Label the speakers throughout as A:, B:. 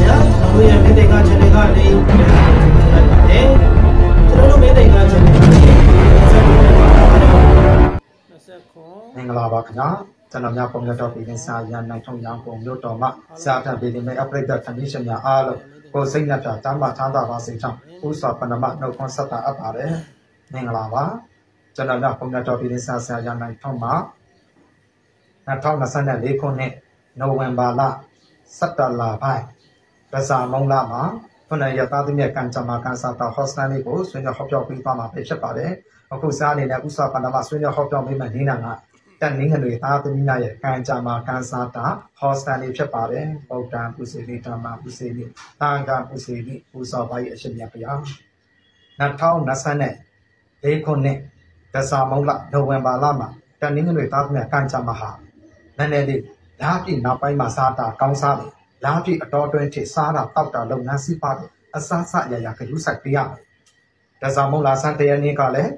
A: ဗျာတို့ရဲ့မိသိက channel ကလေးပြန်လိုက်ပါတယ်ကျွန်တော်တို့မိသိက channel ကလေးဆက်ခွန်
B: မင်္ဂလာပါခင်ဗျာကျွန်တော်များပုံရတော့ပြည်နေစာရန်နိုင်ထုံရောင်းပုံမြို့တော်မှာစာထပ်ပြည်နေမဲ့ upgrade ခဏရှင်များအားလုံးကိုစိတ်နှပြတမ်းမချမ်းသာပါစေကြောင်းဥစွာပဏမနှုတ်ခွန်းဆက်တာအပ်ပါတယ်မင်္ဂလာပါကျွန်တော်များပုံရတော့ပြည်နေစာစာရန်နိုင်ထုံမှာ2024ခုနှစ် နိုဝင်ဘာလ17လပိုင်းရဇာမုံလာမှာခုနရသားသမီးကံကြမ္မာကန်စာတာ hostel လေးကိုဆွေးနွေးဟောပြောပြီးသွားမှာဖြစ်ပါတယ်အခုစားအနေနဲ့ဥစွာပဏမဆွေးနွေးဟောပြောမိမှနေနာကတက်နင်းငွေသားသမီးများရဲ့ကံကြမ္မာကန်စာတာ hostel လေးဖြစ်ပါတယ်ဗုဒ္ဓံပုစေတိဓမ္မပုစေတိသံဃာပုစေတိပူဇော်ပါ၏အရှင်မြတ်ဗျာ2024လေးခုနှစ်ဒဇာမုံလနိုဝင်ဘာလမှာတက်နင်းငွေသားသမီးကံကြမ္မာဟာနည်းနည်းလေး လာပြီနောက်ပိုင်းမှာစားတာကောင်းစားတယ်လာပြီအတော်တွင်းထိစားတာတောက်တာလုပ်ငန်းစီးပွားတယ်အဆဆရရခရုစိုက်ပေးရမယ်ဒဇာမုံလာဆန်တရနေ့ကလည်း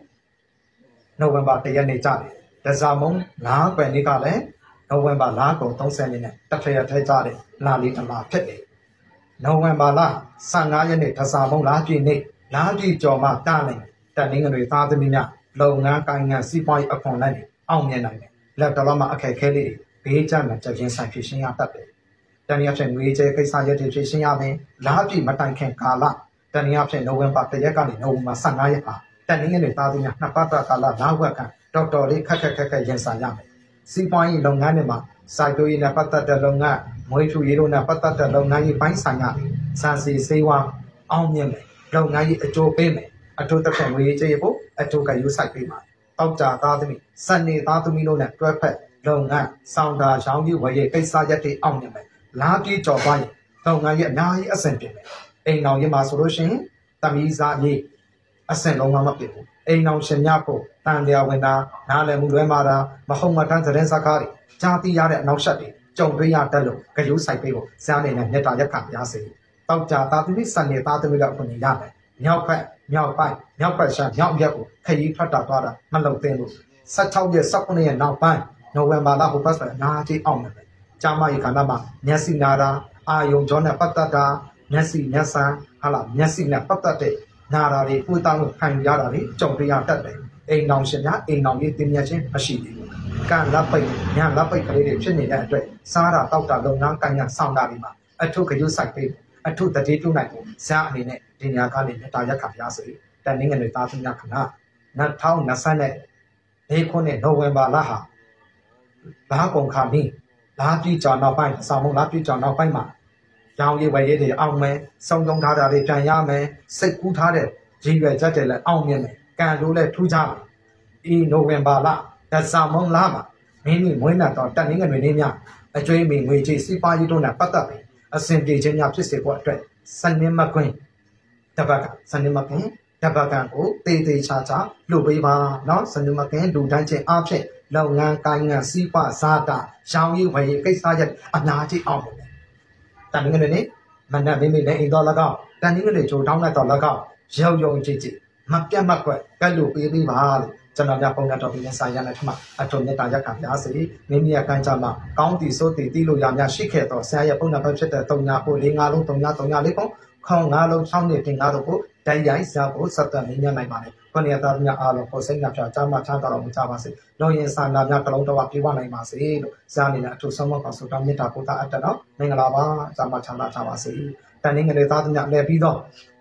B: နိုဝင်ဘာ1ရက်နေ့ကြတယ်ဒဇာမုံလားကွယ်နေ့ကလည်းနိုဝင်ဘာလားကုန်30ရက်နဲ့တစ်ထရက်ထဲကြတယ်လာလီတလာဖြစ်တယ်နိုဝင်ဘာလ15ရက်နေ့ဒဇာမုံလားပြည့်နေ့လားပြည့်ကျော်မှတားနိုင်တက်နင်းငွေသားသမီးများလုပ်ငန်းကိုင်ငံစီးပွားရေးအခွန်လိုက်အောင်မြင်နိုင်တယ်လက်တော်မှာအခက်ခဲလေး ဘေးကျမှချက်ချင်းဆိုင်ဖြစ်ရှင်းရတတ်တယ်တနည်းအားဖြင့်ငွေကြေးကိစ္စရက်တွေဖြစ်ရှင်းရမယ်လားပြည့်မတိုင်ခင်ကာလတနည်းအားဖြင့်နိုဝင်ဘာ1ရက်ကနေနိုဝင်ဘာ15ရက်ဟာတနည်းငွေသားသမီးများနှစ်ပတ်တာကာလနောက်ဝက်ကတော်တော်လေးခက်ခက်ခက်ခက်ရင်ဆိုင်ရမယ်စီးပွားရေးလုပ်ငန်းတွေမှာစိုက်ပျိုးရေးနဲ့ပတ်သက်တဲ့လုပ်ငန်းမွေးထူရေးတို့နဲ့ပတ်သက်တဲ့လုပ်ငန်းရေးပိုင်းဆိုင်ရာစံစီစေဝါအောင်မြင်မယ်လုပ်ငန်းရေးအကျိုးပေးမယ်အထူးသဖြင့်ငွေကြေးဖို့အထူးကယူဆိုင်ပေးပါတောက်ကြသားသမီးစနေသားသမီးတို့နဲ့တွဲဖက် လုပ်ငန်းဆောင်တာရောင်းပြီးဝယ်ရေးကိစ္စရက်တွေအောင်မြင်မယ်လားပြေးကြော်သွားရင်လုပ်ငန်းရေးအများကြီးအဆင်ပြေမယ်အိမ်တော်ရေးမှာဆိုလို့ရှိရင်တမီးစားရေးအဆင်လုံးဝမပြေဘူးအိမ်တော်ရှင်များဖို့တန်တရားဝင်တာနားလည်မှုလွဲမှာတာမဟုတ်မတန်းသတင်းစကားတွေကြားသိရတဲ့အနောက်ဆက်တွေကြုံတွေ့ရတတ်လို့ကြိုးဆိုင်ပေးဖို့ဇာနေနဲ့မြတ်တာရက်ခံရစေတောက်ကြသားသမီးစနေသားသမီးတို့အခွင့်အရေးရမယ်မြောက်ဖက်မြောက်ပိုင်းမြောက်ဖက်ရှာမြောက်ရက်ကိုခရီးထွက်တာသွားတာမလုပ်သင့်ဘူး16ရက်19ရက်နောက်ပိုင်း နိုဝင်ဘာလဟိုဘတ်ဆိုအနာကြီးအောင်တယ်။ကြာမရီခန္ဓာမှာမျက်စိနာတာအာယုံကြောနဲ့ပတ်သက်တာမျက်စိမျက်စံဟာလာမျက်စိနဲ့ပတ်သက်တဲ့နာတာတွေပွေတောင်းလို့ခံရတာတွေကြုံတွေ့ရတတ်တယ်။အိမ်အောင်ရှင်များအိမ်အောင်ရေးတင်မြချင်းမရှိသေးဘူး။ကံလက်ပိတ်ညလက်ပိတ်ကလေးတွေဖြစ်နေတဲ့အတွက်စားတာတောက်တာလုပ်ငန်းကံရဆောင်တာတွေမှာအထုကရုစိုက်ပေးအထုတတိတုနိုင်ကိုဇာအနေနဲ့ဒီညာကနေတာရက်ခါပြားစေတန်ငငယ်တွေသားသမီးခဏ2020နဲ့ဒီခုနှစ်နိုဝင်ဘာလဟာ ဘာကုန်ခါမီလာပြည်ကြောင်နောက်ပိုင်းအဆောင်မလာပြည်ကြောင်နောက်ပိုင်းမှာရောင်ရည်ဝယ်ရည်တွေအောင်မယ်စုံစုံထားတာတွေပြန်ရမယ်စိတ်ကူးထားတဲ့ရည်ရွယ်ချက်တွေလည်းအောင်မြင်မယ်ကံလို့လည်းထူးခြားမယ်ဒီနိုဝင်ဘာလတဆာမုံလာမှာမင်းကြီးမွေးနာတော့တက်နေငွေနေညအကျွေးမီငွေကြီးစီပါကြီးတို့နဲ့ပတ်သက်ပြီးအစဉ်ပြေခြင်းများဖြစ်စေဖို့အတွက်စနစ်မကွင်းတပတ်ကစနစ်မကွင်းတပတ်ကကိုတေးသေးချာချာလှုပ်ပေးပါเนาะစနစ်မကွင်းလူတိုင်းချင်းအားဖြင့် လုပ်ငန်းကိုင်းငံစီးပွားဇာတာရောင်းရည်ဝယ်ရေးကိစ္စရက်အများကြီးအောင်တယ်တန်ငွေနေမနက်မိမိလည်းအိမ်တော်၎င်းတန်ငွေတွေကြိုတောင်းလိုက်တော့၎င်းရောက်ယုံကြည်ကြည်မပြတ်မကွက်ကဲလို့ပေးပေးပါလို့ကျွန်တော်များပုံရတော်ပြီးနဲ့စာရတဲ့ထမအထုံမြတ်တာရက်ခံပြားစေမိမိရဲ့ကံကြမှာကောင်းတီစိုးတီတီလို့ရများရှိခဲ့တော့ဆရာရဲ့ပုံနာဘက်ဖြစ်တဲ့တုံညာကို၄၅လုံးတုံညာတုံညာလေးပုံခေါင်း၅လုံး၆နှစ်တင်၅တော့ကို တိုက်ရိုက်စာကိုစက်တန်နေညနိုင်ပါလေခொနရသားများအားလုံးကိုစိတ်နှပြချမ်းမချမ်းသာတော်မူကြပါစေလောရင်စာနာများကလုံးတော်ပြေဝနိုင်ပါစေလို့ဇာနေနဲ့အထူးဆုံးမကောင်းဆုတောင်းမြတ်တာကိုတာအပ်တဲ့တော့မင်္ဂလာပါချမ်းမချမ်းသာကြပါစေတန်နေငယ်သားများလည်းပြီးတော့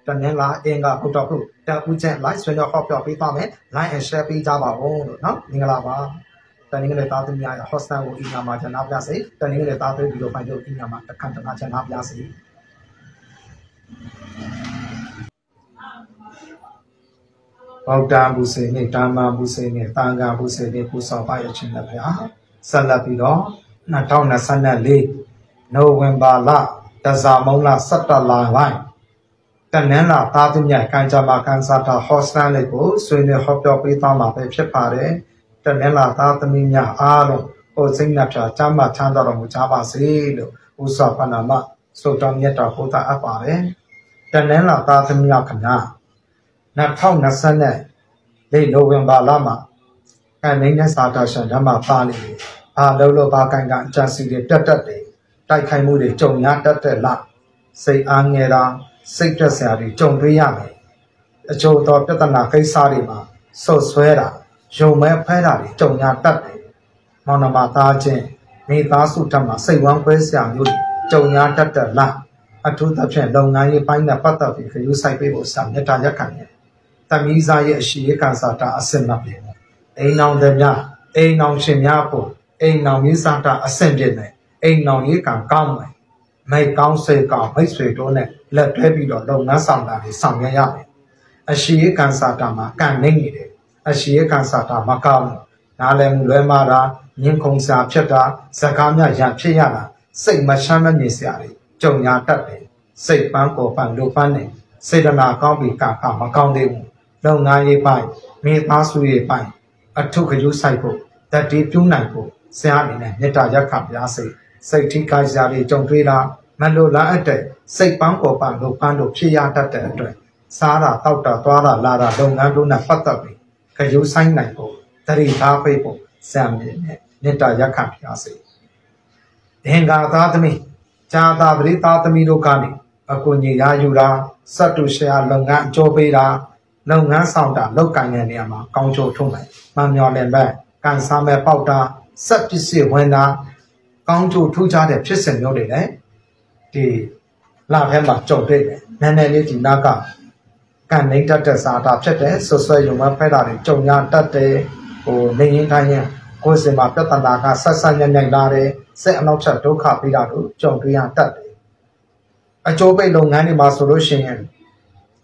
B: တနင်္လာအင်္ဂါဘုဒ္ဓခုတဦးချင်း live ဆွေးနွေးဟောပြောပေးပါမယ် like and share ပေးကြပါဦးလို့နော်မင်္ဂလာပါတနင်္ဂနွေသားသမီးရဲ့ hostel ကိုအင်္ဂါမှာကျွန်တော်ပြစေတနင်္ဂနွေသားသမီးဗီဒီယိုဖိုင်တို့အင်္ဂါမှာတစ်ခါတခါကျွန်တော်ပြစေ ဗုဒ္ဓဘုစေနဲ့ဓမ္မဘုစေနဲ့သံဃာဘုစေနဲ့ပူဇော်ပါရခြင်းလည်းဗျာဆက်လက်ပြီးတော့2024နိုဝင်ဘာလတဇာမုံလ17လပိုင်းတနင်္လာသားသမီးကံကြမ္မာကန်စာတာဟော့စတန်လေးကိုဆွေးနွေးဟောပြောပေးသွားမှာပဲဖြစ်ပါတယ်တနင်္လာသားသမီးများအားလုံးကိုစိတ်နှပြချမ်းသာချမ်းသာတော်မူကြပါစေလို့ဥစွာပဏာမဆုတောင်းမြတ်တော်ဟောတာအပ်ပါတယ်တနင်္လာသားသမီးများခင်ဗျာ 2020နဲ့လေနိုဝင်ဘာလမှာအမင်းနဲ့စာတာရှင်ဓမ္မပါဠိအားလုံးလိုပါကိုင်ကအကြံစီတွေတက်တက်တယ်တတိုက်ခိုက်မှုတွေကြုံရတတ်တဲ့လစိတ်အားငယ်တာစိတ်တက်စရာတွေကြုံတွေ့ရမယ်အကျိုးတော်ပြဿနာကိစ္စတွေမှာဆွတ်ဆွဲတာယုံမဲဖဲတာတွေကြုံရတတ်တယ်မောင်နှမသားချင်းမိသားစုထက်မှာစိတ်ဝမ်းကွဲစရာမျိုးတွေကြုံရတတ်တဲ့လအထူးသဖြင့်လုပ်ငန်းရေးပိုင်းနဲ့ပတ်သက်ပြီးခရူးဆိုင်ပေးဖို့စာမြတ်တာရက်ခံတယ် တမီးစားရဲ့အရှိရကန်စာတာအစင်မပြေဘူးအိမ်အောင်တဲ့များအိမ်အောင်ရှင်များဖို့အိမ်အောင်ရေးစားတာအစင်ပြည့်တယ်အိမ်အောင်ရေးကံကောင်းမယ်မိုက်ကောင်းစေကောင်းမိတ်ဆွေတို့နဲ့လက်တွဲပြီးတော့လုပ်ငန်းဆောင်တာတွေဆောင်ရွက်ရမယ်အရှိရကန်စာတာမှာကံနေနေတယ်အရှိရကန်စာတာမကောင်းဘူးနားလည်မှုလွဲမှားတာညင်ခုံစာဖြစ်တာဇကားမြရဖြစ်ရတာစိတ်မချမ်းမမြေစရာတွေကြုံညာတတ်တယ်စိတ်ပန်းကိုပန်းလိုပန်းနေစေတနာကောင်းပြီးကကမကောင်းသေးဘူး လုပ်ငန်းရေးပိုင်းမိသားစုရေးပိုင်းအထုခရုဆိုင်ဖို့တတိပြုနိုင်ဖို့ဆရာအနေနဲ့မေတ္တာရက်ခပြားစိတ်စိတ်ထိခိုက်စရာတွေကြုံတွေ့တာမလိုလားအပ်တဲ့စိတ်ပန်းကိုပန်းလိုပန်းတို့ဖြစ်ရတတ်တဲ့အတွက်စားတာတောက်တာသွားတာလာတာလုပ်ငန်းတို့နဲ့ပတ်သက်ပြီးခရုဆိုင်နိုင်ဖို့တတိသားဖိတ်ဖို့ဆရာအနေနဲ့မေတ္တာရက်ခပြားစိတ်သင်္ကာသားသမီးဇာတာပရိသားသမီးတို့ကနေအကူညီရယူတာစက်တူရှယ်ယာလုပ်ငန်းအကျိုးပေးတာ လုပ်ငန်းဆောင်တာလောက်ကင်တဲ့နေရာမှာကောင်းချိုးထုံးမယ်။မှန်မြော်လင်ဘက်ကန်ဆာမဲ့ပေါက်တာစက်ပစ္စည်းဝင်တာကောင်းချိုးထူးခြားတဲ့ဖြစ်စဉ်မျိုးတွေလည်းဒီလာထဲမှာကြုံတွေ့တယ်။နည်းနည်းလေးဒီနာကကန်နေတတ်တဲ့စာတာဖြစ်တဲ့ဆွဆွဲယုံမဖဲတာတွေကြုံရတတ်တယ်ဟိုနေရင်တိုင်းရင်ကိုယ်စင်မှာပြဿနာကဆက်ဆက်ညံ့ညံ့လာတယ်စက်အနောက်ချက်ဒုက္ခပေးတာတို့ကြုံတွေ့ရတတ်တယ်အကျိုးပိတ်လုပ်ငန်းတွေမှာဆိုလို့ရှိရင်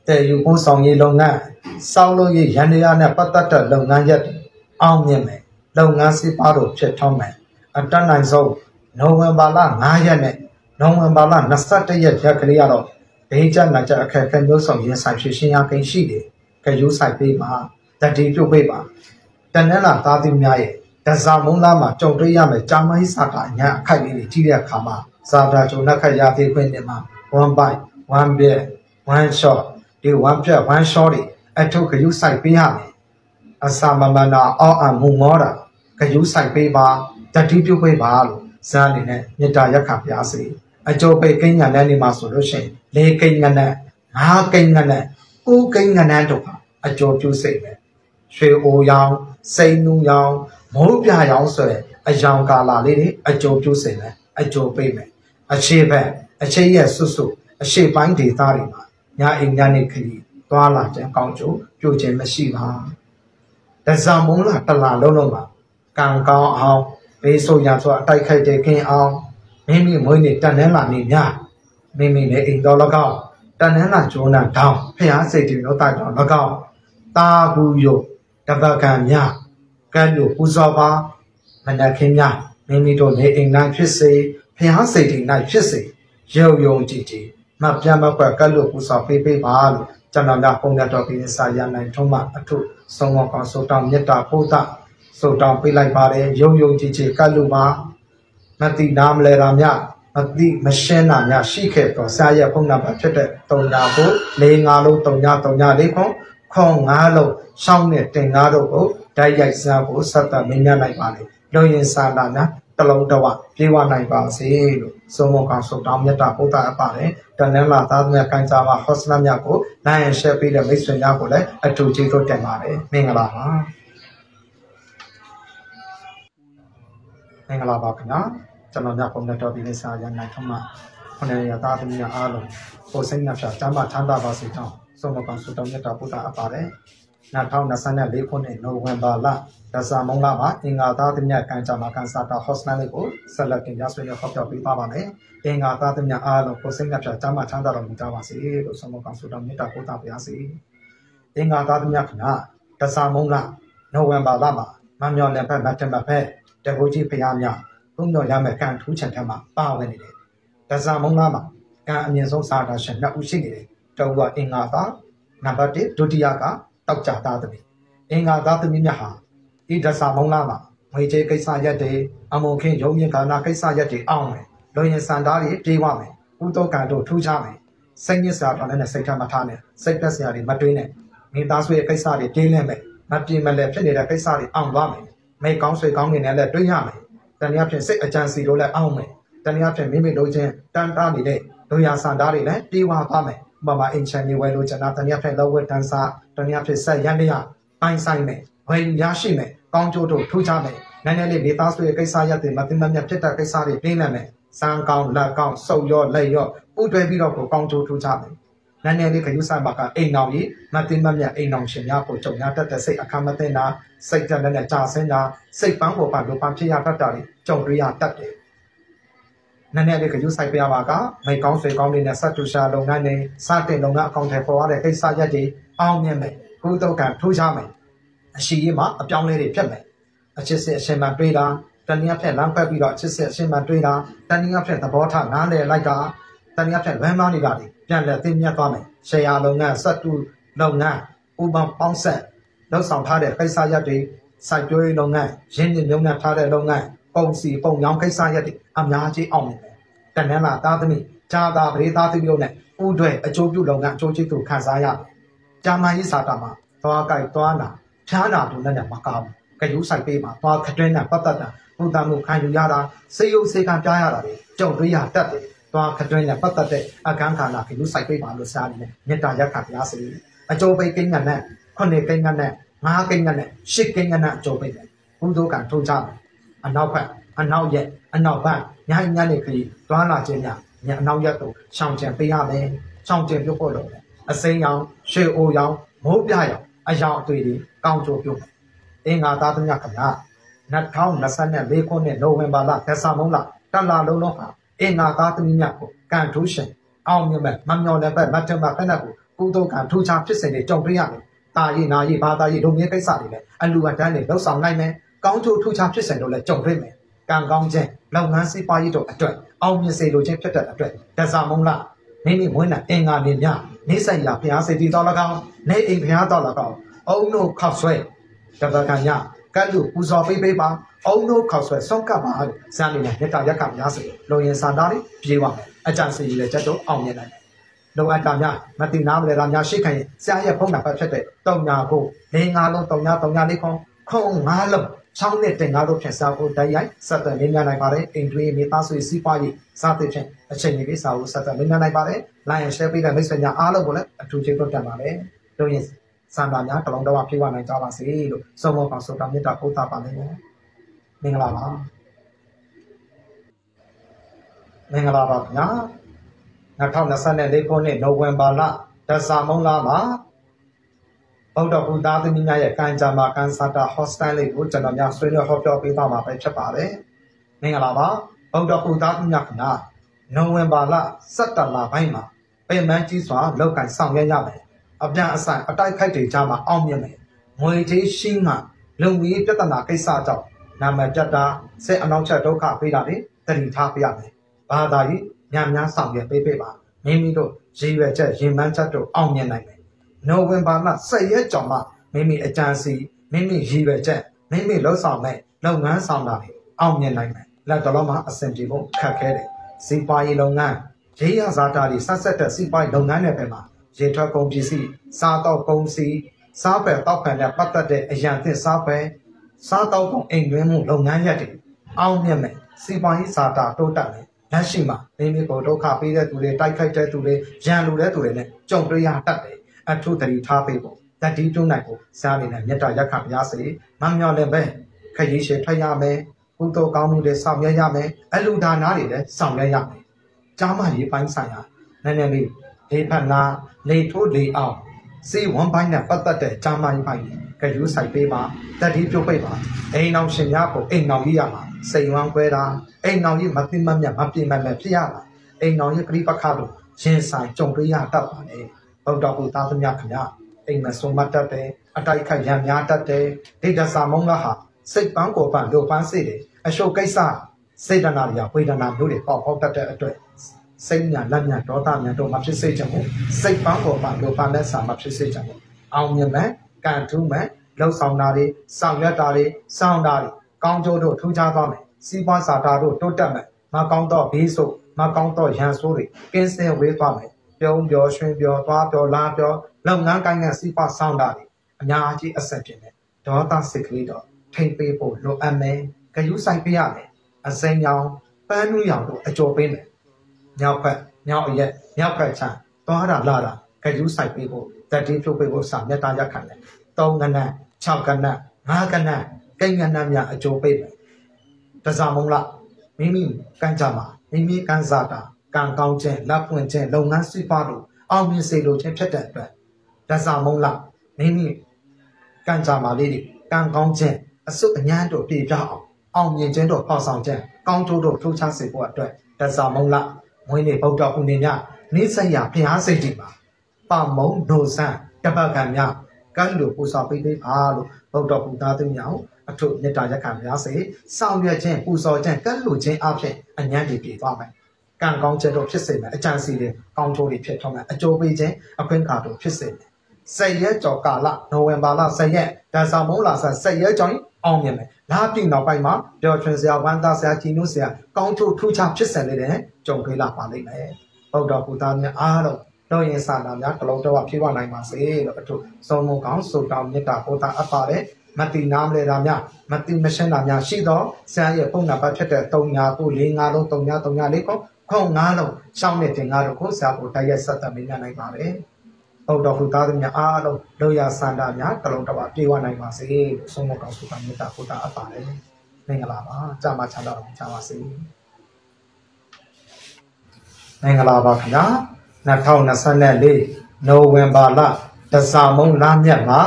B: တဲ့ယူပို့ဆောင်ရေးလုပ်ငန်းစောင်းလို့ရေးရန်တရားနဲ့ပတ်သက်တဲ့လုပ်ငန်းရက်အောင်မြင်မယ်လုပ်ငန်းစီးပွားတို့ဖြစ်ထွန်းမယ်အတက်နိုင်ဆုံးနိုဝင်ဘာလ9ရက်နဲ့နိုဝင်ဘာလ21ရက်ရက်ကလေးကတော့ဒေးကြနာကြအခက်အခဲမျိုးစုံရင်ဆိုင်ဖြစ်ရှင်းရကိန်းရှိတယ်။ကြိုးဆိုင်ပေးပါတတိပြုတ်ပေးပါတနင်္လာသားသမီးများရဲ့ဒဇာမုံလာမှာကြုံတွေ့ရမယ်ကြာမိုင်းစာတာအညာအခိုက်လေးတွေကြီးတဲ့အခါမှာစာတာဂျုံလက်ခတ်ရသေးခွင့်နဲ့မှာ1 byte 1 bit 1 shot ဒီ1ပြတ်1 shot တွေအထုခရုစိုက်ပေးရမယ်အစာမမနာအောက်အမူမောတာခရုစိုက်ပေးပါတတိပြုတ်ပေးပါလို့ဇာအနေနဲ့မေတ္တာရက်ခံပြားစေအကျိုးပိတ်ကိန်းညာနဲ့နေမှာဆိုလို့ရှိရင်၄ကိန်းငနဲ့၅ကိန်းငနဲ့၉ကိန်းငနဲ့တို့အကျိုးပြုစိတ်ပဲရွှေအိုရောင်စိန်နူရောင်မိုးပြရောင်ဆိုတဲ့အယောင်ကာလာလေးတွေအကျိုးပြုစိတ်ပဲအကျိုးပိတ်မယ်အခြေဘက်အခြေရဲ့ဆွဆွအရှိပိုင်းဒေသတွေမှာ ညာအိမ်ညာနေခရီးသွားလာခြင်းကောင်းကျိုးပြုခြင်းမရှိပါတဇံမုံလာတလာလုံးလုံးမှာကံကောင်းအောင်ဘေးဆိုရဆိုအတိုက်ခိုက်တဲ့ခင်အောင်မိမိမွေးနေတန်နှန်းလာနေများမိမိလည်းအိမ်တော်၎င်းတန်နှန်းလာကျိုးနာတောင်းဖျားစိတ်တွေတော့တိုက်တော်၎င်းတာဘူးယုတပတ်ကံများကံတို့ပူဇော်ပါမနခင်များမိမိတို့နေအိမ်၌ဖြစ်စေဖျားစိတ်တွေ၌ဖြစ်စေရုပ်ယုံကြည်ကြည် မပြတ်မကွက်ကလို့ပူဇော်ပေးပေးပါလို့ကျွန်တော်ကပုံရတော်ပြီးစာရနိုင်ထုံးမှအထုဆုံးမကောင်ဆိုတောင်းမေတ္တာပို့တာဆိုတောင်းပေးလိုက်ပါတယ်ရုံယုံကြည်ကြည်ကတ်လို့ပါမတိနာမလဲတာမြမတိမရှင်းတာမြရှိခဲ့တော့ဆရာရဲ့ဖုန်းနံပါတ်ဖြစ်တဲ့တုံညာကို၄၅လုံးတုံညာတုံညာလေးခွန်ခွန်၅လုံးရှောင်းနဲ့တင်၅တို့ကိုဓာတ်ရိုက်စားဖို့ဆက်သက်မင်းများနိုင်ပါလေလူရင်စာလာနာ တလုံးတဝပြေဝနိုင်ပါစေလို့ဆုံးမကောင်ဆုတောင်းမြတ်တာပို့တာအပ်ပါတယ်တန်နန်းလာသားသမီးကန်ကြမှာဟော့စနမြတ်ကိုနိုင်ရရှယ်ပေးတဲ့မိတ်ဆွေများကိုလည်းအထူးကျေးဇူးတင်ပါတယ်မင်္ဂလာပါမင်္ဂလာပါခင်ဗျာကျွန်တော်ညပုံနဲ့တော်ဒီလေးစာရနိုင်ထမခொနရသားသမီးများအားလုံးကိုစိတ်နှပြချမ်းသာချမ်းသာပါစေကြောင်းဆုံးမကောင်ဆုတောင်းမြတ်တာပို့တာအပ်ပါတယ် 2024ခုနှစ်နိုဝင်ဘာလဒဇမုံလမှာအင်္ဂါသားသမီးကံကြမ္မာကန်စာတာဟော့စနယ်လေးကိုဆက်လက်တင်ပြဆွေးနွေးဟောပြောပေးပါပါမယ်။အင်္ဂါသားသမီးအားလုံးကိုစိတ်နှပြချမ်းသာချမ်းသာတော်မူကြပါစေလို့ဆုံးမကောင်ဆုတောင်းမေတ္တာပို့သပါရစေ။အင်္ဂါသားသမီးခင်ဗျာဒဇမုံလနိုဝင်ဘာလမှာမမျော်လင့်ဖက်မတင်မဖက်တကူကြီးဖရားများဘုံတော်ရမယ်ကံထူးချန်ထက်မှာပါဝင်နေတယ်။ဒဇမုံလမှာကံအမြင့်ဆုံးစာတာရှင်နှစ်ဦးရှိနေတယ်။တော်ကအင်္ဂါသားနံပါတ်1ဒုတိယက တောက်ကြသားသမီးအင်္ဂါသားသမီးများဟာဤဒဆာမုံလာမှာငွေကြေးကိစ္စရက်တွေအမုံခင်းရုံမြင့်ကာနာကိစ္စရက်တွေအောင်မယ်လူရင်စံသားတွေပြေးဝမယ်ဥတောကံတို့ထူးခြားမယ်စိတ်ညစ်စရာတော်လည်းနဲ့စိတ်ထမထားနဲ့စိတ်သက်စရာတွေမတွေးနဲ့မိသားစုရဲ့ကိစ္စတွေတင်းလဲမယ်မပြေမလဲဖြစ်နေတဲ့ကိစ္စတွေအောင်သွားမယ်မိကောင်းဆွေကောင်းနေနဲ့လည်းတွေးရမယ်တနည်းအားဖြင့်စိတ်အကြံစီတို့လည်းအောင်မယ်တတနည်းအားဖြင့်မိမိတို့ချင်းတန်တားနေတဲ့လူရဆန္ဒတွေလည်းပြေဝပါမယ် ဥပမာအင်ချန်နေဝဲလို့ကျွန်တော်တနည်းအားဖြင့်လောဝတ်တန်းစားတနည်းအားဖြင့်ဆက်ရန်တရားပိုင်းဆိုင်မယ်ဝယ်ရရှိမယ်ကောင်းကျိုးတို့ထူးခြားမယ်နည်းနည်းလေးဒေသဆွေကိစ္စရပ်တွေမသိမမြတ်ဖြစ်တဲ့ကိစ္စတွေပြင်းနေမယ်စံကောင်းလက်ကောင်းစုပ်ရောလက်ရောပူတွဲပြီးတော့ကိုကောင်းကျိုးထူးခြားမယ်နည်းနည်းလေးခရုဆိုင်မှာကအိမ်တော်ကြီးမသိမမြတ်အိမ်တော်ရှင်များကိုကြုံရတတ်တဲ့စိတ်အခမ်းမသိတာစိတ်ကြက်နဲ့ကြာဆင်းတာစိတ်ပန်းပေါ်ပါလိုပန်းဖြစ်ရတတ်တာတွေကြုံတွေ့ရတတ်တယ် နည်းနည်းလေးခရုဆိုင်ပြပါကမိကောင်းဆွေကောင်းတွေနဲ့ဆက်တူရှာလုပ်ငန်းတွေစတင်လုပ်ငန်းအကောင့်ထဲပေါ်ရတဲ့ကိစ္စရပ်တွေအောင်မြင်မယ်ကုသကံထူးခြားမယ်အရှိရေးမှာအပြောင်းလဲတွေဖြစ်မယ်အချစ်စစ်အရှင်မှတွေးတာတနည်းအားဖြင့်လမ်းဖက်ပြီးတော့အချစ်စစ်အရှင်မှတွေးတာတနည်းအားဖြင့်သဘောထားနားလည်လိုက်တာတနည်းအားဖြင့်လမ်းမနေတာတွေပြန်လည်သိမြတ်သွားမယ်ရှယ်ယာလုပ်ငန်းစက်တူလုပ်ငန်းဥပမာပေါင်းဆက်လောက်ဆောင်ထားတဲ့ကိစ္စရပ်တွေစိုက်ပျိုးရေးလုပ်ငန်းရင်းနှီးမြှုပ်နှံထားတဲ့လုပ်ငန်းပုံစီပုံရောင်းကိစ္စရပ်တွေအများကြီးအောင်မြင် တယ်တနင်္လာသားသမီးဂျာတာပရိသားသမီးတို့နဲ့ဥတွေအကျိုးပြုလုပ်ငန်းအကျိုးကျေးဇူးခံစားရတယ်ဂျာမန်ရေးစာတာမှာသွားကြိုက်သွားနာဖျားနာတို့နဲ့မကောင်းဘူးကယူဆိုင်ပေးမှာသွားခတွင်းနဲ့ပတ်သက်တာဘုဒ္ဓမှုခံယူရတာစေယုတ်စေကံပြားရတာတွေကြုံတွေ့ရတတ်တယ်သွားခတွင်းနဲ့ပတ်သက်တဲ့အခန်းခါနာကယူဆိုင်ပေးပါလို့စားနေတယ်မေတ္တာရက်ခဘုရားစေအကျိုးပိတ်ကိန်းနဲ့ခုနှစ်ကိန်းနဲ့ငါးကိန်းနဲ့ရှစ်ကိန်းနဲ့အကျိုးပိတ်တယ်ဘုဒ္ဓကံထုံကြတယ်အနောက်ဘက်အနောက်ရက်အနောက်ဘက် ညညနေခရီးသွားလာခြင်းညညအနောက်ရက်ကိုရှောင်ကျင်ပေးရမယ်ရှောင်ကျင်ပြုတ်ဖို့လုပ်တယ်အစိမ်းရောင်ရွှေအိုရောင်မိုးပြရောင်အယောင်အသွေးတွေကောင်းကျိုးပြုတ်အင်္ဂါသားသမ ्या ခင်ဗျာ2024ခုနှစ်နိုဝင်ဘာလဒက်ဆာမုံလတလလုံးလုံးဟာအင်္ဂါသားသမီးများကိုကံထူးရှင်အောင်မြင်မဲ့မမျော်လည်းပဲမထမဖက်နဲ့ကိုကုသိုလ်ကံထူးခြားဖြစ်စဉ်တွေကြုံတွေ့ရမယ်။တာရီနာရီဘာသာရီဒုံမြဲကိစ္စတွေလည်းအလူအတန်းတွေလှုပ်ဆောင်နိုင်မယ်။ကောင်းကျိုးထူးခြားဖြစ်စဉ်တို့လည်းကြုံတွေ့မယ်။ ကံကောင်းခြင်းလုပ်ငန်းစီးပွားရေးတို့အတွက်အောင်မြင်စေလိုခြင်းဖြစ်တဲ့အတွက်ဒက်ဆာမုံလမိမိမွေးတဲ့အင်္ဂါမြင်များနေဆိုင်ရာဘုရားစေတီတော်၎င်းနေအိမ်ဘုရားတော်၎င်းအုံတို့ခောက်ဆွဲတပကညာကတ်လူပူဇော်ပေးပေးပါအုံတို့ခောက်ဆွဲဆုံးကပ်ပါလို့ဇာနေနဲ့မေတ္တာရက်ကများစေလုံရင်စာသားတွေပြေးပါမယ်အကြံစီလည်းချက်တော့အောင်မြင်နိုင်တယ်လုံအပ်တာများမတိနာမလဲတာများရှိခိုင်ဆရာရဲ့ဖုန်းနံပါတ်ဖြစ်တဲ့တုံညာကို၄၅လုံးတုံညာတုံညာလေးခွန်ခုံ၅လုံး 6နှစ်တင်ကားတို့ဖြင့်စာအုပ်တိုက်ရိုက်ဆက်သွယ်လင်းမြနိုင်ပါတယ်အိမ်တွင်းမိသားစုစီးပွားရေးစသဖြင့်အချိန်ကြီးစာအုပ်ဆက်သွယ်လင်းမြနိုင်ပါတယ် line and share ပေးတဲ့မိတ်ဆွေများအားလုံးကိုလည်းအထူးကျေးဇူးတင်ပါတယ်တို့ရင်စံတာများတလုံးတော့ပြေဝနိုင်ကြပါစေလို့ဆုံးမပါဆိုတာမေတ္တာပို့တာပါမယ်မင်္ဂလာပါမင်္ဂလာပါခင်ဗျာ2024ခုနှစ်နိုဝင်ဘာလဒဇာမုံလမှာ ဗုဒ္ဓဘုရားသမီးများရဲ့ကံကြမ္မာကန်စာတာ hostel လေးကိုကျွန်တော်များဆွေးနွေးဟောပြောပေးသွားမှာပဲဖြစ်ပါတယ်မင်္ဂလာပါဗုဒ္ဓဘုရားသမီးများခင်ဗျာနိုဝင်ဘာလ17လပိုင်းမှာပြင်မန်းကြီးစွာလောက်ကန်ဆောင်ရွက်ရမယ်အပြန်အဆိုင်အတိုက်ခိုက်တွေကြားမှာအောင်မြင်မယ်ငွေကြေးရှိမှလုံငွေပြဿနာကိစ္စကြောင့်နာမတက်တာစိတ်အနောက်ချက်ဒုက္ခပေးတာတွေတတိထားပေးရမယ်ဘာသာရေးညံများဆောင်ရွက်ပေးပေးပါမိမိတို့ရည်ရွယ်ချက်ရင်မှန်းချက်တို့အောင်မြင်နိုင်မယ် နိုဝင်ဘာလ10ရက်ကြောင်မှမိမိအကြံစီမိမိရည်ရွယ်ချက်မိမိလှုပ်ဆောင်မဲ့လုပ်ငန်းဆောင်တာတွေအောင်မြင်နိုင်မယ်လက်တော်မှာအဆင်ပြေဖို့ခက်ခဲတယ်စီးပွားရေးလုပ်ငန်းရေးရဇာတာတွေဆက်ဆက်တဲ့စီးပွားရေးလုပ်ငန်းတွေပဲမှာရေထွက်ကုန်ပစ္စည်းစားတော့ကုန်စီစားပဲတောက်ခံတဲ့ပတ်သက်တဲ့အရန်သစ်စားပဲစားတော့ကုန်အိမ်တွင်းမှုလုပ်ငန်းရက်တွေအောင်မြင်မယ်စီးပွားရေးဇာတာတိုးတက်မယ်လက်ရှိမှာမိမိကိုဒုက္ခပေးတဲ့သူတွေတိုက်ခိုက်တဲ့သူတွေရန်လူတဲ့သူတွေနဲ့ကြုံတွေ့ရတတ်တယ် အထုတတိထားပေးဖို့တတိတွန်းနိုင်ဖို့စားနေနဲ့မေတ္တာရက်ခပြားစေမမြော်လည်းပဲခရီးရှည်ထွက်ရမယ်ကုသိုလ်ကောင်းမှုတွေဆောင်ရွက်ရမယ်အလူဒါနာတွေလည်းဆောင်ရွက်ရမယ်ကြားမရေးပိုင်းဆိုင်ရာနည်းနည်းလေးလေးဖက်နာလေထိုးလေအောင်စေဝမ်ပိုင်းနဲ့ပတ်သက်တဲ့ကြားမရေးပိုင်းကယူဆိုင်ပေးပါတတိပြုတ်ပိတ်ပါအိမ်အောင်ရှင်များကိုအိမ်အောင်ကြီးရမှာစိန်ဝမ်းကွဲတာအိမ်အောင်ကြီးမသိမမြတ်မပြေမမဲ့ဖြစ်ရတာအိမ်အောင်ကြီးပြိပခါလို့ရင်ဆိုင်ကြုံတွေ့ရတတ်ပါလေ ဗုဒ္ဓဘုရားသမ ्या ခင်ဗျာအိမ်မဆုံးမတတ်တယ်အတိုက်ခိုက်ရံများတတ်တယ်ဒိဋ္ဌစာမုံကဟာစိတ်ပန်းကိုပန်းလို့ပန်းစေတယ်အရှုပ်ကိစ္စစေတနာတွေကဝေဒနာမျိုးတွေပေါက်ပေါက်တတ်တဲ့အတွက်စိတ်ညာလက်ညာဒေါသညာတို့မဖြစ်စေချင်ဘူးစိတ်ပန်းကိုပန်းလို့ပန်းလက်စာမဖြစ်စေချင်ဘူးအောင်မြင်မဲ့ကံထူးမဲ့လှုပ်ဆောင်တာတွေဆောင်ရွက်တာတွေစောင့်တာတွေကောင်းကျိုးတို့ထူးခြားသွားမယ်စီးပွားစာတာတို့တိုးတက်မယ်မကောင်းတော့ဘေးဆိုးမကောင်းတော့ရန်ဆိုးတွေကင်းစင်ဝေးသွားမယ် ပြုံးပြောရွှင်ပြောသွားပြောလာပြောလုပ်ငန်းကိုင်းကစီးပွားဆောင်တာတွေအများကြီးအဆက်ဖြစ်နေဒေါသစိတ်ကလေးတော့ထိမ့်ပေးဖို့လိုအပ်မယ်ဂယုဆိုင်ပေးရမယ်အစိမ်းရောင်ပန်းနူးရောင်တို့အကျော်ပေးမယ်မြောက်ဖက်မြောက်အရက်မြောက်ဖက်ချမ်းသွားတာလာတာခရူးဆိုင်ပေးဖို့တတိဖြုတ်ပေးဖို့စာမြတ်တာရက်ခံတယ်၃ကနန်း6ကနန်း5ကနန်းကိန်းကနန်းများအကျော်ပေးမယ်တစားမုံလားမိမိကံကြမှာမိမိကံစားတာ ကံကောင်းခြင်းလက်ပွင့်ခြင်းလုပ်ငန်းစီးပွားတို့အောင်မြင်စေလိုခြင်းဖြစ်တဲ့အတွက်တစားမုံလားမိမိကံကြမှာလေးတွေကံကောင်းခြင်းအစုအညံတို့ပြေပြအောင်အောင်မြင်ခြင်းတို့ပေါဆောင်ခြင်းကောင်းကျိုးတို့ထိုးချစေဖို့အတွက်တစားမုံလားမွေးနေ့ဗုဒ္ဓဦးနေညနေဆက်ရဘုရားစိတ်တည်ပါပါမုံဒိုဆန်တပတ်ကံများကံလိုပူစာပေးပေးပါလို့ဗုဒ္ဓဘုရားသူများအထုမေတ္တာရက်ခံများစေဆောင်ရွက်ခြင်းပူဇော်ခြင်းကံလိုခြင်းအဖြစ်အញ្ញံတွေပြည့်သွားမယ် ကံကောင်းခြင်းတို့ဖြစ်စေမယ်အကြံစီတွေကောင်းကျိုးတွေဖြစ်ထွန်းမယ်အကျိုးပေးခြင်းအခွင့်အခါတို့ဖြစ်စေမယ်ဆယ်ရက်ကျော်ကာလနိုဝင်ဘာလဆယ်ရက်ဒါဆောင်မုံလာဆယ်ဆယ်ရက်ကျော်အောင်မြင်မယ်လာပြီနောက်ပိုင်းမှာပျော်ရွှင်စရာဝမ်းသာစရာကြည်နုစရာကောင်းကျိုးထူးခြားဖြစ်စေလေးတဲ့ကြုံတွေ့လာပါလိမ့်မယ်ဗုဒ္ဓဘုရားများအားလုံးတော့ရင်စာနာများကလုံးတော့ဖြေပါနိုင်ပါစေလို့အထုဆုံးမကောင်းဆုတောင်းမေတ္တာပို့တာအပ်ပါတယ်မတိနာမလဲတာများမတိမရှင်းတာများရှိတော့ဆရာရဲ့ပုံနာပတ်ဖြစ်တဲ့3ညာကို4 5လုံး3ညာ3ညာလေးကို ခုံ9လုံးရှောင်းတဲ့တင်9တို့ကိုဆရာကိုတိုက်ရိုက်ဆက်သက်မေးမြန်းနိုင်ပါတယ်ဘုဒ္ဓဘုရားသမီးအားလုံးလောရစန္ဒများကလုံးတော့ပြေဝနိုင်ပါစေလို့ဆုံးမကောင်းဆုတောင်းမေတ္တာပို့တာအပ်ပါတယ်မင်္ဂလာပါကြာမချမ်းသာတော်ကြပါစေမင်္ဂလာပါခင်ဗျာ2024နိုဝင်ဘာလတစမုံလမြတ်မှာ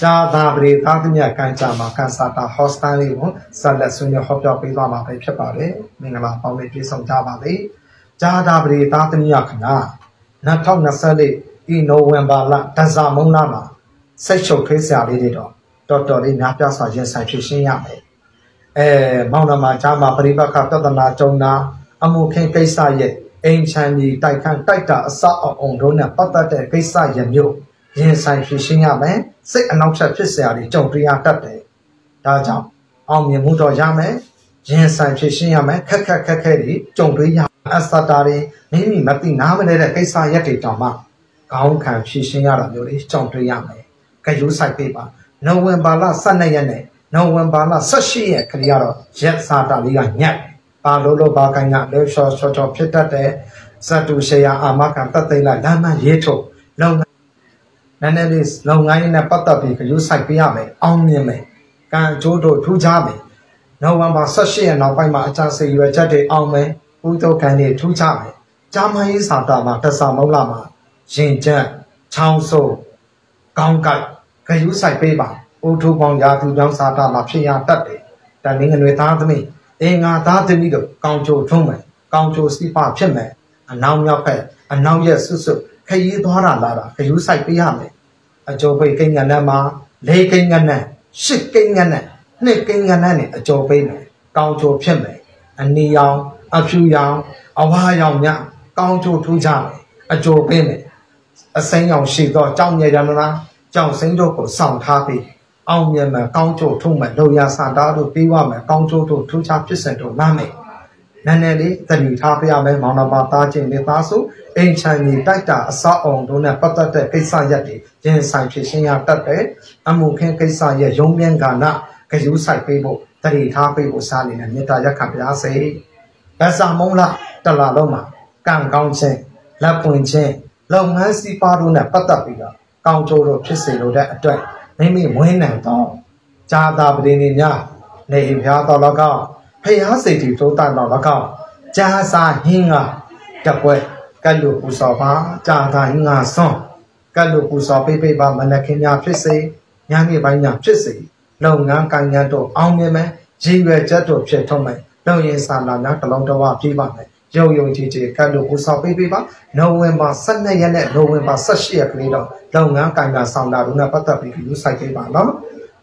B: ဇာတာပရိသာသမယကံကြမှာကန်စာတာဟော့စတန်လေးကိုဆက်လက်ဆွေးနွေးဟောပြောပေးသွားမှာပဲဖြစ်ပါတယ်မင်္ဂလာပေါင်းလေးပြည့်စုံကြပါစေဇာတာပရိသာသမယခဏ2024ဒီနိုဝင်ဘာလတစမုံလမှာစိတ်ချုပ်ထွေးစရာလေးတွေတော့တော်တော်လေးများပြားစွာရင်ဆိုင်ဖြစ်ရှင်းရမယ်အဲမောင်နှမကြားမှာပရိပက္ခပြဿနာကြုံတာအမှုခင်းကိစ္စရဲ့အိမ်ချမ်းကြီးတိုက်ခန်းတိုက်တာအစအောင်အောင်တို့နဲ့ပတ်သက်တဲ့ကိစ္စရမျိုး ရင်ဆိုင်ဖြည့်ရှင်းရမယ်စိတ်အနောက်ဖြတ်ဖြစ်စရာတွေကြုံတွေ့ရတတ်တယ်ဒါကြောင့်အောင်မြင်မှုတော့ရမယ်ရင်ဆိုင်ဖြည့်ရှင်းရမယ်ခက်ခက်ခက်ခဲတွေကြုံတွေ့ရအစတာတွေမိမိမသိနားမလဲတဲ့ကိစ္စရက်တွေတောင်မှခေါင်းခံဖြည့်ရှင်းရတာမျိုးတွေကြုံတွေ့ရမယ်ကြိုးဆိုင်ပေးပါနိုဝင်ဘာလ12ရက်နေ့နိုဝင်ဘာလ18ရက်ခရီးကတော့ရက်စာတာလေးကညက်ပါလို့လို့ဘာကိုင်းကလဲရှော့ရှော့ဖြစ်တတ်တဲ့ဇတ်တူရှေယာအာမခံတက်သိမ့်လိုက်လမ်းမရေးထုတ်လုပ် နည်းနည်းလေးလုံငိုင်းနဲ့ပတ်သက်ပြီးခရူးဆိုင်ပေးရမယ်အောင်မြင်မယ်ကံကြိုးတို့ထူးခြားမယ်နိုဝင်ဘာ18ရက်နောက်ပိုင်းမှာအကြမ်းစိတ်ရွယ်ချက်တွေအောင်မယ်ဥဒုကံတွေထူးခြားမယ်ဂျာမန်ရေးစာတာမှာတဆာမုံလာမှာရင်ကျက်ချောင်းဆိုးကောင်းကိုက်ခရူးဆိုင်ပေးပါဥထုပေါင်းရာသူကြောင့်စာတာမှာဖြစ်ရတတ်တယ်တန်ငင်ငွေသားသမီးအင်္ဂါသားသမီးတို့ကောင်းချိုထုံးမယ်ကောင်းချိုစီးပါဖြစ်မယ်အနောက်မြောက်ဖက်အနောက်ရက်ဆွဆွ ခရီးသွားတာလာတာခရူးဆိုင်ပေးရမယ်အကျော်ပိတ်ကိန်းကနန်းမှာလေးကိန်းကနန်းရှစ်ကိန်းကနန်းနှစ်ကိန်းကနန်းနဲ့အကျော်ပိတ်မယ်ကောင်းချိုဖြစ်မယ်အနီရောင်အဖြူရောင်အဝါရောင်ညကောင်းချိုထူးကြမယ်အကျော်ပေးမယ်အစိမ်းရောင်ရှိတော့ကြောင်မြေရမလားကြောင်စိမ်းတို့ကိုစောင့်ထားပြီးအောင်မြင်မယ်ကောင်းကျိုးထုံးမယ်လုံရစတာတို့ပြီးွားမယ်ကောင်းကျိုးတို့ထူးခြားဖြစ်စဉ်တို့နားမယ် နည်းနည်းလေးသတိထားပြရမယ်မောင်နှမသားချင်းနဲ့သားစုအိမ်ချမ်းကြီးတိုက်တာအစောအောင်တို့နဲ့ပတ်သက်တဲ့ကိစ္စရက်တွေရင်ဆိုင်ဖြစ်ရှင်းရတတ်တယ်အမှုခင်းကိစ္စရဲ့ရုံးမြန်းကဏ္ဍဂယူးဆိုင်ပေးဖို့သတိထားပေးဖို့စားနေတဲ့မေတ္တာရက်ခံပြားစေဗဆာမုံလာတလာလုံးမှာကံကောင်းခြင်းလက်ပွင့်ခြင်းလုပ်ငန်းစီးပွားတို့နဲ့ပတ်သက်ပြီးတော့ကောင်းကျိုးတို့ဖြစ်စေလိုတဲ့အတွက်မိမိမွေးနိုင်သောဇာတာပရိနေများနေဖျားတော်၎င်း ဖျားစိတ်တီတိုးတန်တော်၎င်းဂျာစာဟင်းကတပွဲကတ်လူပူစော်ပါဂျာတာဟင်းကဆွန်ကတ်လူပူစော်ပိပိပါမနခင်များဖြစ်စေညနေပိုင်းများဖြစ်စေလုပ်ငန်းကိုင်ငန်းတို့အောင်မြင်မယ်ရည်ရွယ်ချက်တို့ဖြစ်ထုံးမယ်လုံရင်စာလာများတလုံးတော်ဝပြေးပါမယ်ရုံရုံကြည်ကြည်ကတ်လို့ပူဆောင်ပေးပေးပါနိုဝင်ဘာ12ရက်နဲ့နိုဝင်ဘာ18ရက်ကလေးတော့လုပ်ငန်းကင်တာဆောင်တာတို့နဲ့ပတ်သက်ပြီးယူဆိုင်ပေးပါနော်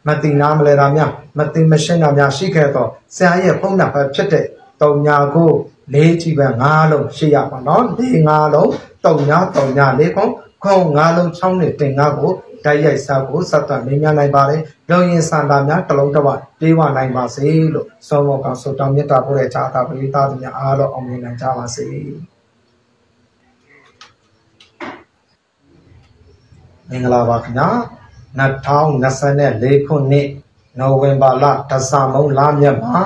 B: မတိနာမလဲတာများမတိမရှင်းတာများရှိခဲ့တော့ဆရာရဲ့ပုံနာပဲဖြစ်တဲ့တုံညာကိုလေးကြည့်ပဲ9လုံးရှိရပါနော်၄9လုံးတုံညာတုံညာလေးခုခုံ9လုံး6နဲ့တင်9ကိုတိုက်ရိုက်စာကိုစတ်တမင်းများနိုင်ပါတယ်လုံရင်စန္ဒာများတလုံးတစ်ဝပြေးဝနိုင်ပါစေလို့ဆောမောကဆုတောင်းမြတ်တာပို့တဲ့ဈာတာပရိသတ်များအားလုံးအောင်မြင်နိုင်ကြပါစေမင်္ဂလာပါခင်ဗျာ 2024ခုနှစ်နိုဝင်ဘာလတဆမုံလမြတ်မှာ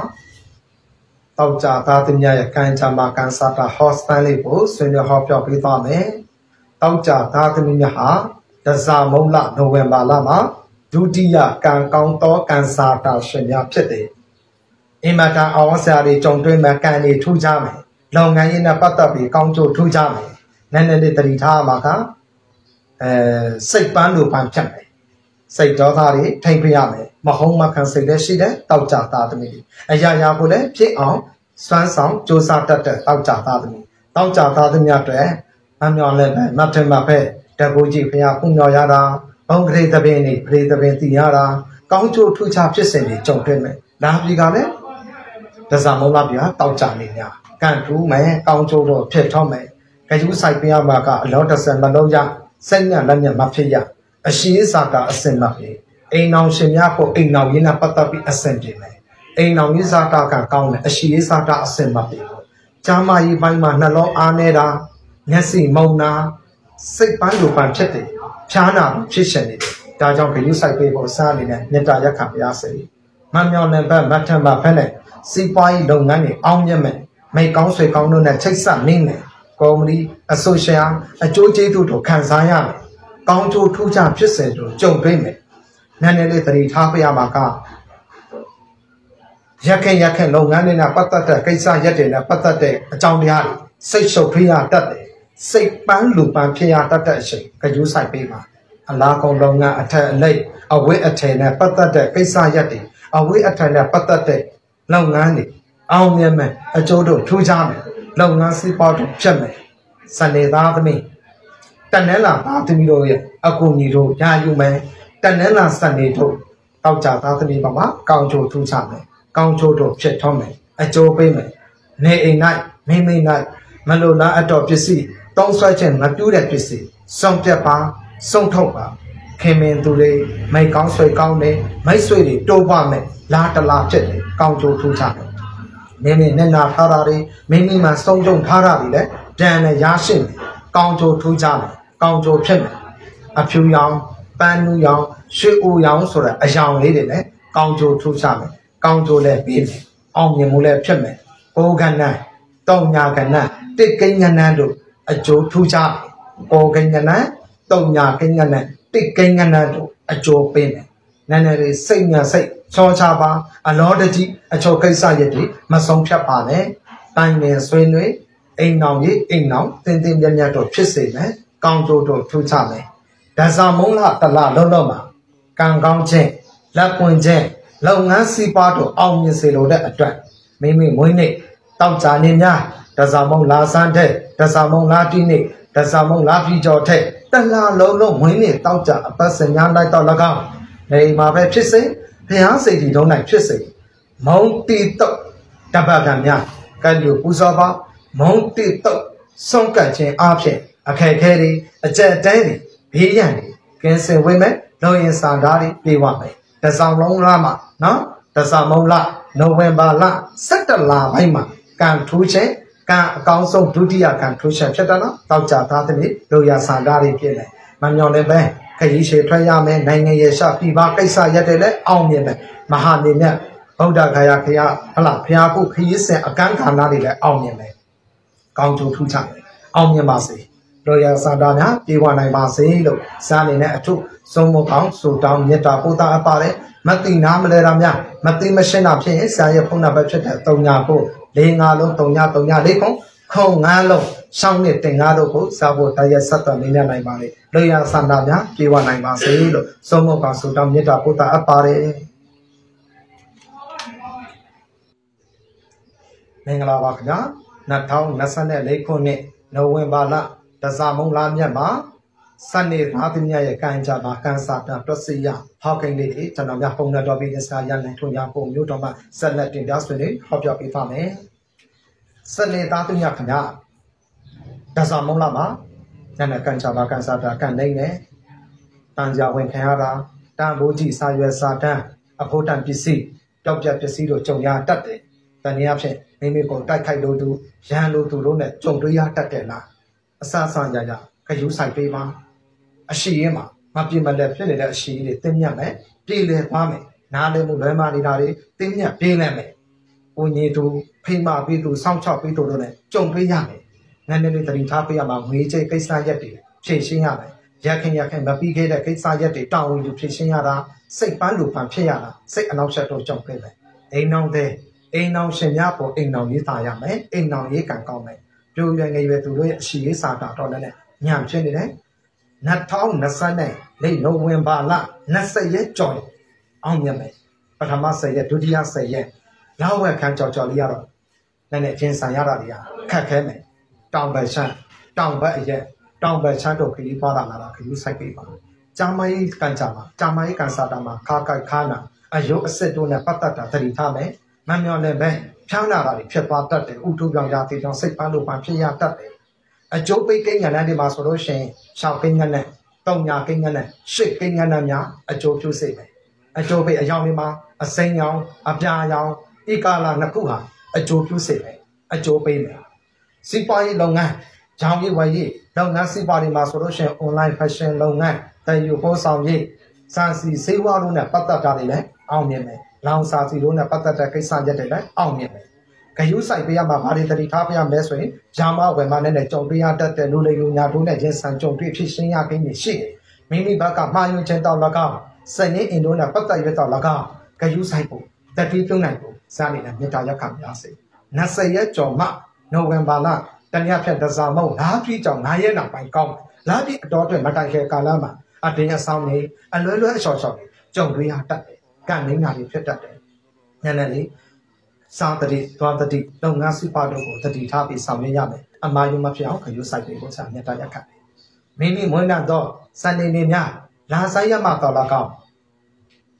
B: တတောက်ကြသားသမီးရဲ့ကံကြမ္မာကံစားတာ hostel လေးကိုဆွေးနွေးဟောပြောပေးသွားမယ်တောက်ကြသားသမီးများဟာဒဇာမုံလနိုဝင်ဘာလမှာဒုတိယကံကောင်းသောကံစားတာရှင်များဖြစ်တယ်အင်မတန်အောင်ဆရာတွေကြုံတွေ့မဲ့ကံတွေထူးကြမယ်လုပ်ငန်းရေးနဲ့ပတ်သက်ပြီးကောင်းကျိုးထူးကြမယ်နည်းနည်းလေးတတိထားမှာကအဲစိတ်ပန်းလိုပန်းဖြစ်မယ် စိတ်ဒေါသတွေထိမ့်ပြရမယ်မဟုတ်မခံစိတ်လည်းရှိတယ်တောက်ကြသားသမီးအရာရာကိုလည်းဖြစ်အောင်စွမ်းဆောင်စ조사တတ်တဲ့တောက်ကြသားသမီးတောက်ကြသားသမီးအတွက်အမြော်လည်းပဲမထင်မဖက်တကူကြီးဖရာခုညော်ရတာဘုံကလေးသပင်နေပရိသပင်တည်ရတာကောင်းချိုးထူချဖြစ်စဉ်တွေကြုံတွေ့မယ်လာပြီကလည်းဒဇမုံလာပြီဟာတောက်ကြနေများကန့်ထူးမယ်ကောင်းချိုးတော့ဖြစ်ထောက်မယ်ခရူးဆိုင်ပြရမှာကအလောတဆန်မလုံးရစိတ်ညက်လက်ညက်မဖြစ်ရ အရှိအစာကအစင်မဖြစ်အိမ်အောင်ရှင်များဖို့အိမ်အောင်ရင်းနဲ့ပတ်သက်ပြီးအစင်ပြင်မယ်အိမ်အောင်ရင်းစားတာကကောင်းတယ်အရှိအစာကအစင်မဖြစ်ကျမ်းမာရေးပိုင်းမှာနှလုံးအားနေတာမျက်စိမုံနာစိတ်ပန်းလိုပန်းဖြစ်တယ်ဖြားနာဖြစ်ရှင်နေတယ်ဒါကြောင့်ခရုစိုက်ပေးဖို့စားအနေနဲ့မေတ္တာရက်ခံပါရစေမမြောင်နဲ့ဘက်မထံမှာဖက်နဲ့စီးပွားရေးလုပ်ငန်းတွေအောင်မြတ်မယ်မိကောင်းဆွေကောင်းတို့နဲ့ချိတ်ဆက်နေမယ်ကော်မတီအဆိုရှယ်အကျိုးကျေးဇူးတို့ခံစားရမယ် ကောင်းကျိုးထူးခြားဖြစ်စေလို့ကြုံတွေ့မယ်နည်းနည်းလေးသတိထားပြရမှာကရက်ခင်ရက်ခင်လုပ်ငန်းတွေနဲ့ပတ်သက်တဲ့ကိစ္စရက်တွေနဲ့ပတ်သက်တဲ့အကြောင်းတရားတွေစိတ်ရှုပ်ထွေးရတတ်တယ်စိတ်ပန်းလူပန်းဖြစ်ရတတ်တဲ့အချိန်ကြိုးဆိုင်ပေးပါအလားကုန်လုပ်ငန်းအထက်အလိုက်အဝိအထည်နဲ့ပတ်သက်တဲ့ကိစ္စရက်တွေအဝိအထည်နဲ့ပတ်သက်တဲ့လုပ်ငန်းတွေအောင်မြင်မယ်အကျိုးတို့ထူးခြားမယ်လုပ်ငန်းစီးပွားတို့ဖြစ်မယ်စနေသားသမီး တနင်္လာသားသမီးတို့ရဲ့အကူညီတို့ညာယူမယ်တနင်္လာစနေတို့တောက်ကြသားသမီးပါမှာကောင်းချိုထူးခြားမယ်ကောင်းချိုတို့ဖြစ်ထွန်းမယ်အကျိုးပေးမယ်နေအိမ်၌မိမိ၌မလိုလားအတော့ပစ္စည်းတောင်းဆွဲခြင်းမပြူးတဲ့ပစ္စည်းစုံပြတ်ပါစုံထုတ်ပါခင်မင်သူတွေမိတ်ကောင်းဆွေကောင်းနေမိတ်ဆွေတွေတိုးပါမယ်လာတလာဖြစ်တယ်ကောင်းချိုထူးခြားတယ်မိမိနဲ့နာထားတာတွေမိမိမှာစုံကြုံထားတာတွေလည်းတန်နဲ့ရရှိမယ်ကောင်းချိုထူးခြားမယ် ကောင်းချိုဖြစ်မယ်အဖြူရောင်ပန်းနူရောင်ရွှေအိုရောင်ဆိုတဲ့အယောင်လေးတွေလည်းကောင်းချိုထူးခြားမယ်ကောင်းချိုလည်းပြီးမယ်အောင်မြင်မှုလည်းဖြစ်မယ်ကိုကဏ္ဍတောင်ညာကဏ္ဍတစ်ကိန်းကဏ္ဍတို့အကျိုးထူးခြားကိုကိန်းကဏ္ဍတောင်ညာကိန်းကဏ္ဍတစ်ကိန်းကဏ္ဍတို့အကျိုးပေးမယ်နည်းနည်းလေးစိတ်ညာစိတ်ချောချပါအလောတကြီးအချောကိစ္စရည်တွေမဆုံးဖြတ်ပါနဲ့တိုင်းပင်ဆွေးနွေးအိမ်အောင်ကြီးအိမ်အောင်တင်းတင်းမြတ်မြတ်တော့ဖြစ်စေမယ် ကောင်းကျိုးတို့ထူးခြားမယ်ဒါစာမုံလတလလုံးလုံးမှာကံကောင်းခြင်းလက်ပွင့်ခြင်းလုပ်ငန်းစီးပွားတို့အောင်မြင်စေလိုတဲ့အတွက်မိမိမွေးနေ့တောက်ကြနေများဒါစာမုံလာစမ်းတဲ့ဒါစာမုံလာတိနေ့ဒါစာမုံလာပြီကျော်တဲ့တလလုံးလုံးမွေးနေ့တောက်ကြအပတ်စညာလိုက်တော့၎င်းနေမှာပဲဖြစ်စေဘုရားစိတ်ဒီတုံး၌ဖြစ်စေမုံတီတုတ်တပတ်ကံများကံယူပူဇော်ပါမုံတီတုတ်ဆုံးကတ်ခြင်းအဖြစ် အခက်ခဲတွေအကြက်တဲတွေဘေးရန်တွေကင်းစင်ဝိမဲ့လုံရင်စာဓာတ်တွေပြေဝမယ်တဆောင်လုံးလားမှာနော်တဆောင်မုံလနိုဝင်ဘာလ17လပိုင်းမှာကံထူးခြင်းကံအကောင်းဆုံးဒုတိယကံထူးခြင်းဖြစ်တယ်နော်တောက်ကြသားသမီးလူရစာဓာတ်တွေပြည့်တယ်မမြောင်လည်းပဲခရီးရှည်ထွက်ရမယ်နိုင်ငံရဲ့ရှပြည်ပါကိစ္စရက်တယ်လဲအောင်မြင်မယ်မဟာနေမြတ်ဗုဒ္ဓဂါယာခရဟလာဖျားဖို့ခရီးစဉ်အကန့်ခါနာတွေလည်းအောင်မြင်မယ်ကောင်းကျိုးထူးခြားတယ်အောင်မြင်ပါစေ ရောရစာတာများပြေဝနိုင်ပါစေလို့စားနေတဲ့အထုဆုံးမကောင်းဆိုတောင်းမေတ္တာပို့တာအပ်ပါတယ်မတိနာမလဲတာများမတိမရှင်းတာဖြစ်ရင်ဆရာရဲ့ဖုန်းနံပါတ်ဖြစ်တဲ့3ညာဖို့၄၅လုံး3ညာ3ညာ၄ခုခုံ9လုံးရှောင်းနဲ့တင်ကားတို့ကိုစာဖို့တရဆက်တော်နေနိုင်ပါလေလောရဆန္ဒများပြေဝနိုင်ပါစေလို့ဆုံးမကောင်းဆိုတောင်းမေတ္တာပို့တာအပ်ပါတယ်မင်္ဂလာပါခင်ဗျာ2024ခုနှစ်နိုဝင်ဘာလ တစားမုံလာမြတ်မှာစနေသားသမီးရဲ့ကံကြပါကံစာတတွက်စီရဟောက်ကိန်းလေးတွေကျွန်တော်များပုံနဲ့တော်ပြီးစာရနိုင်ထွန်ရပုံမျိုးတော်မှာဆက်လက်တင်ပြဆွေးနွေးဟောပြောပေးပါမယ်စနေသားသမီးခင်ဗျာတစားမုံလာမှာညနေကံကြပါကံစာတကံနေနေတန်ကြဝင်ခံရတာတန်ဖိုးကြီးစာရွယ်စာတန်းအဖို့တန်ပစ္စည်းတောက်ပြပစ္စည်းတို့ကြုံရတတ်တယ်တနည်းအားဖြင့်မိမိကိုတိုက်ခိုက်လို့သူရန်လို့သူတို့နဲ့ကြုံတွေ့ရတတ်တယ်လား အဆအဆရရခယူးဆိုင်ပေးပါအရှိရင်မှာမပြစ်မလက်ဖြစ်နေတဲ့အရှိတွေတင်းမြတ်မယ်ပြည်လည်သွားမယ်နားလည်မှုလွဲမာနေတာတွေတင်းမြတ်ပြင်းလဲမယ်ဝကိုညီသူဖိမပေးသူစောင့်ချောက်ပေးသူတို့နဲ့ကြုံပေးရမယ်နည်းနည်းလေးတတိထားပေးရမှာငွေကြေးကိစ္စရက်တွေဖြည့်ရှင်းရမယ်ရခင်ရခင်မပြီးခဲ့တဲ့ကိစ္စရက်တွေတောင်းဝင်ယူဖြည့်ရှင်းရတာစိတ်ပန်းလူပန်ဖြစ်ရတာစိတ်အနောက်ချက်တို့ကြုံပေးမယ်အိမ်အောင်တဲ့အိမ်အောင်ရှင်များပေါ်အိမ်အောင်ရေးသားရမယ်အိမ်အောင်ရေးကံကောင်းမယ် ပြိုရွယ်ငယ်ရွယ်သူတို့ရဲ့အရှိရေးစာတာတော့လည်းညံဖြစ်နေတယ်2020နဲ့လိနိုဝင်ဘာလ20ရက်ကြော်အောင်မြတ်မယ်ပထမ10ရက်ဒုတိယ10ရက်လောက်ဝက်ခန်းကြော်ကြော်လေးရတော့လည်းနဲ့ချင်းဆန်ရတာတွေကခက်ခဲမယ်တောင်ပရှမ်းတောင်ဘက်အရက်တောင်ဘက်ချမ်းတို့ခရီးသွားလာတာခရီးဆိုင်ပေးပါဂျာမန်ကန်ကြမှာဂျာမန်ကန်စာတာမှာခါကိုက်ခါနာအယုတ်အစစ်တို့နဲ့ပတ်သက်တာသတိထားမယ်မမျော်လည်းပဲ ဖြောင်းလာတာတွေဖြစ်သွားတတ်တယ်ဥထုပြောင်ရာသေးကြောင့်စိတ်ပန်းလို့ပန်ဖြစ်ရတတ်တယ်အကျိုးပိတ်ကိန်းညာလန်းတွေမှာဆိုလို့ရှိရင်ရှောက်ကိန်းညာနဲ့တုံညာကိန်းညာနဲ့ရှစ်ကိန်းညာနဲ့များအကျိုးပြုစေမယ်အကျိုးပိတ်အယောင်တွေမှာအစိမ်းရောင်အပြာရောင်ဧကာလာနှစ်ခုဟာအကျိုးပြုစေမယ်အကျိုးပေးမယ်စီးပွားရေးလုပ်ငန်းကြောင်ရေးဝယ်ရေးလုပ်ငန်းစီးပွားတွေမှာဆိုလို့ရှိရင် online fashion လုပ်ငန်းတည်ယူပို့ဆောင်ရေးစာစီစေဝါတို့နဲ့ပတ်သက်တာတွေလည်းအောင်မြင်မယ်။ လောင်စာစီတို့နဲ့ပတ်သက်တဲ့ကိစ္စရက်တွေလည်းအောင်မြင်မယ်။ဂယုဆိုင်ပေးရမှာဘာတွေတတိထားပေးရမလဲဆိုရင်ဂျာမဝယ်မနဲ့ကြုံတွေ့ရတတ်တဲ့လူလိမ်လူညာတို့နဲ့ရင်ဆိုင်ကြုံတွေ့ဖြစ်ရှင်းရကိန်းတွေရှိတယ်။မိမိဘက်ကမှားယွင်းခြင်းတောက်၎င်းစနေအင်ဒိုနဲ့ပတ်သက်ရတော့၎င်းဂယုဆိုင်ဖို့တတိပြုံးနိုင်ဖို့စားနေတဲ့မေတ္တာရက်ခံပါစေ။20ရက်ကျော်မှနိုဝင်ဘာလတနည်းဖြတ်တစားမုံလာပြီးကြောင့်9ရက်နောက်ပိုင်းကောင်းလာပြီးအတော်အတွက်မတိုင်ခဲကာလမှာအတင်းအဆောင်နေအလွဲလွဲအလျှော်လျှော်ကြုံတွေ့ရတတ်တယ် ကံနေညာတွေဖြစ်တတ်တယ်ညနေလေးစာတတိသွားတတိလုပ်ငန်းစုပါတို့ကိုတတိထားပြီးဆောင်ရွက်ရမယ်အမှားယွင်းမဖြစ်အောင်ခရုစိုက်တွေကိုစာမြတ်တရက်ခတ်မိမိမွေးနှံသောစံနေနေများလာဆိုင်ရမှတော်၎င်း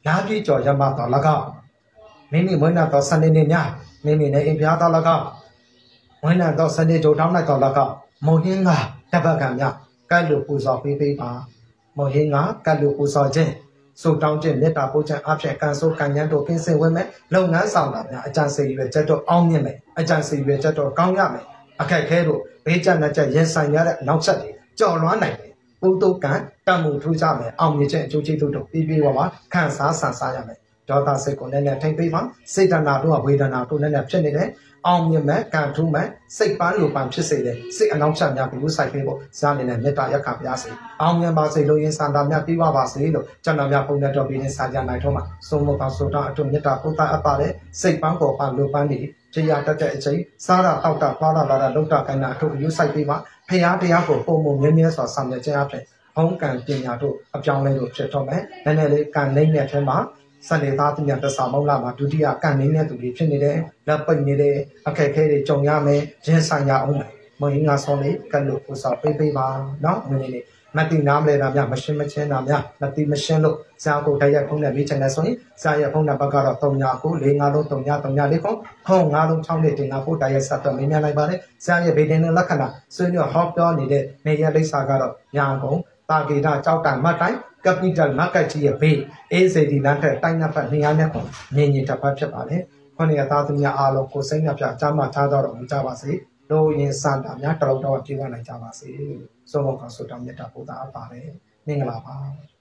B: လာပြည့်ကျော်ရမှတော်၎င်းမိမိမွေးနှံသောစံနေနေများမိမိနဲ့အိမ်ပြားတော်၎င်းဝိနံသောစနေတို့တောင်းလိုက်တော်၎င်းမုံဟင်းကတပတ်ကံများကဲ့လို့ပူဇော်ပေးပေးပါမုံဟင်းကကဲ့လို့ပူဇော်ခြင်း ဆုတောင်းခြင်းမေတ္တာပို့ခြင်းအဖြစ်ကံဆိုးကံဉဏ်တို့ကင်းစင်ဝင်မယ်လုပ်ငန်းဆောင်တာများအကြံစီရွယ်ချက်တော့အောင်မြင်မယ်အကြံစီရွယ်ချက်တော့ကောင်းရမယ်အခက်ခဲတို့ဘေးကျနှက်ချက်ရင်ဆိုင်ရတဲ့နောက်ဆက်တွေကြော်လွှမ်းနိုင်တယ်ပုဒ်တုကံတမှုထူးကြမယ်အောင်မြင်ခြင်းအကျိုးကျေးဇူးတို့ပြီးပြီးပါပါခံစားဆန်စားရမယ်ဒေါသစိတ်ကိုလည်းလည်းထိမ့်ပေးပါစေတနာတို့ကဝေဒနာတို့လည်းလည်းဖြစ်နေတယ် အောင်မြင်မဲ့ကံထူးမဲ့စိတ်ပန်းလိုပန်ဖြစ်စေတဲ့စိတ်အနောက်ချက်များကိုယူဆိုင်ပေးဖို့ဇာနေနဲ့မေတ္တာရက်ခံပါစေအောင်မြင်ပါစေလို့ရင်စန္ဒာများပြီးပါပါစေလို့ကျွန်တော်များပုံနဲ့တော်ပြီးနေစာကြနိုင်တော့မှာသုံးမပါဆိုတာအထုမေတ္တာပုဒ်တာအပ်ပါတဲ့စိတ်ပန်းပေါ်ပန်လိုပန်းနေတရားတတ်တဲ့အချိန်စားတာတောက်တာပါလာလာတာလောက်တာကိုင်းတာအထုယူဆိုင်ပေးပါဖရာတရားကိုပုံပုံမြဲမြဲစွာဆောင်ရွက်ခြင်းအဖြစ်ဘုံကံပညာတို့အပြောင်းလဲလို့ဖြစ်တော့မယ်နည်းနည်းလေးကံလိမ့်တဲ့ထဲမှာ စနေသားသူများတဆာမောက်လာမှာဒုတိယကန်နေတဲ့သူတွေဖြစ်နေတယ်လက်ပိတ်နေတဲ့အခက်အခဲတွေကြုံရမယ်ရင်ဆိုင်ရအောင်မယ်မင်းငါဆောင်းလေးကလို့ပူစာပေးပေးပါเนาะမင်းလေးမတိနားမလဲတာများမရှင်းမချင်းတာများမတိမရှင်းလို့ဇာကိုတိုက်ရိုက်ဖုန်းနဲ့မေးချင်တယ်ဆိုရင်ဇာရဲ့ဖုန်းနံပါတ်ကတော့3ညာကို4 5လုံး3ညာ3ညာလေးခုခုံ5လုံး6နဲ့တင်တာဖို့တိုက်ရိုက်ဆက်တော့မေးမြန်းလိုက်ပါတယ်ဇာရဲ့ဗေဒင်းနဲ့လက္ခဏာဆွေးနွေးဟောပြောနေတဲ့နေရလိပ်စာကတော့ညာကုန်တာဂေတာကြောက်တိုင်မတ်တိုင် capital market ကြီးရဲ့ဘေး ACD လမ်းထက်တိုင်းနှစ်ဖက်နေရာနဲ့ကိုမြင်မြင်တစ်ဖက်ဖြစ်ပါတယ်။ခွန်ရသားသမီးအားလုံးကိုစိတ်နှပြအကြမ်းမှထားတော့မကြပါစေ။လို့ရင်စတာများတလုံးတော့ပြေဝနိုင်ကြပါစေ။ဆုံးမကဆုတောင်းမြတ်တာပို့တာအပ်ပါတယ်။မင်္ဂလာပါ။